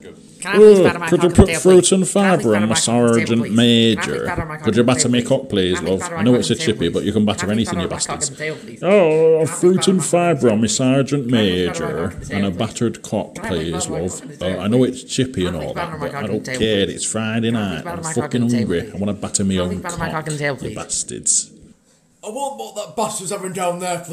Oh, could you put fruit and fibre on my sergeant major? Could you batter me cock, please, love? I know it's a chippy, but you can batter anything, you bastards. Oh, fruit and fibre on my sergeant major and a battered cock, please, love. I know it's chippy and all that, but I don't care. It's Friday night. I'm fucking hungry. I want to batter me own cock, you bastards. I want what that bastard's having down there.